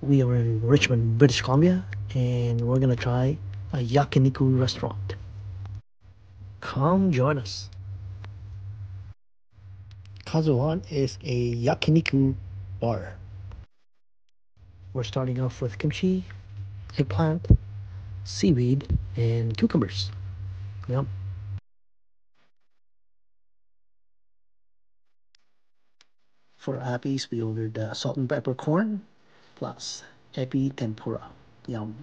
We are in Richmond, British Columbia, and we're gonna try a yakiniku restaurant. Come join us. Kazuhan is a yakiniku bar. We're starting off with kimchi, eggplant, seaweed, and cucumbers. Yep. For appies, we ordered uh, salt and pepper corn plus ebi tempura. Yum.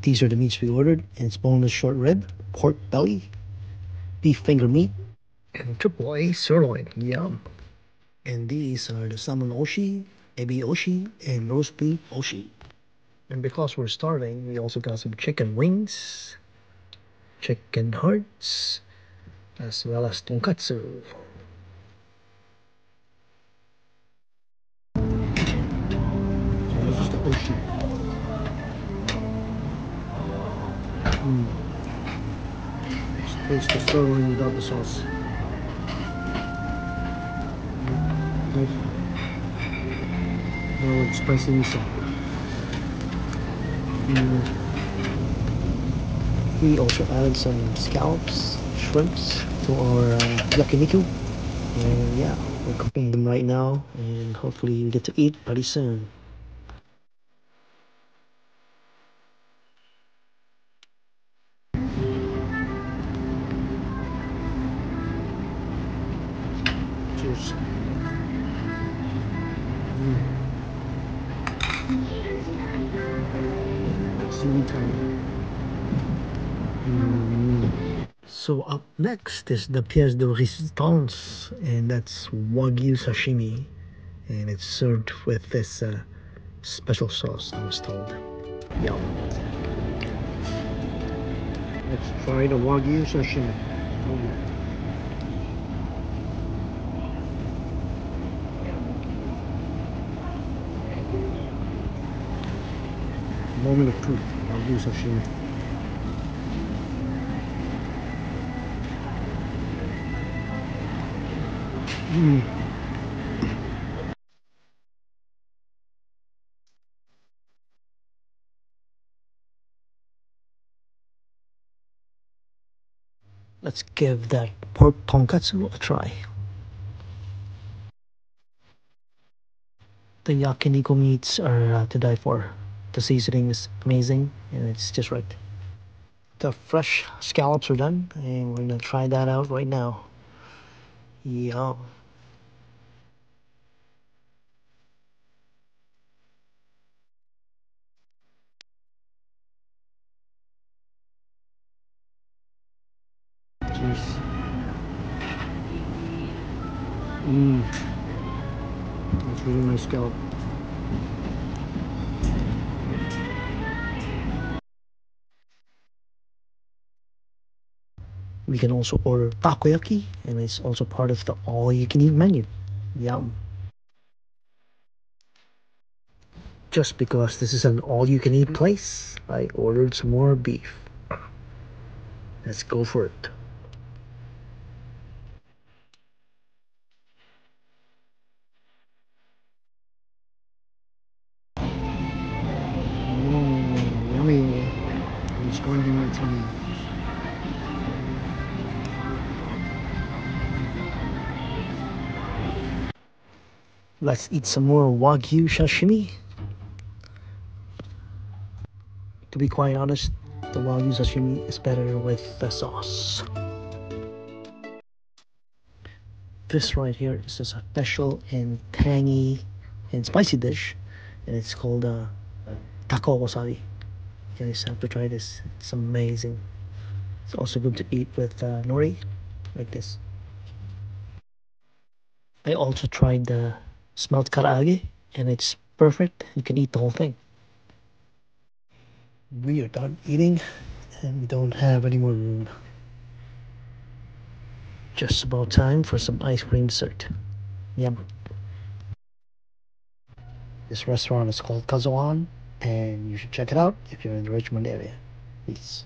These are the meats we ordered, and it's boneless short rib, pork belly, beef finger meat, and triple A sirloin. Yum. And these are the salmon oshi, ebi oshi, and roast beef oshi. And because we're starving, we also got some chicken wings, chicken hearts, as well as tonkatsu. Oshi. Mm. Taste the sirloin without the sauce. Mm. No, spicy miso. Mm. We also added some scallops, shrimps to our uh, yakiniku. And yeah, we're cooking them right now and hopefully we get to eat pretty soon. So up next is the pièce de résistance, and that's wagyu sashimi, and it's served with this uh, special sauce. I was told. Yum. Let's try the wagyu sashimi. Mm. Moment of truth. Wagyu sashimi. Mm. Let's give that pork tonkatsu a try. The yakiniku meats are uh, to die for. The seasoning is amazing and it's just right. The fresh scallops are done and we're gonna try that out right now. Yum. Cheers. Mmm. That's really nice scallop. We can also order takoyaki, and it's also part of the all-you-can-eat menu. Yum. Just because this is an all-you-can-eat place, I ordered some more beef. Let's go for it. Let's eat some more Wagyu sashimi. To be quite honest, the Wagyu sashimi is better with the sauce. This right here is a special and tangy and spicy dish, and it's called uh, tako wasabi. You guys have to try this. It's amazing. It's also good to eat with uh, nori, like this. I also tried the smelt karaage, and it's perfect. You can eat the whole thing. We are done eating, and we don't have any more room. Just about time for some ice cream dessert. Yum. This restaurant is called Kazuan, and you should check it out if you're in the Richmond area. Peace.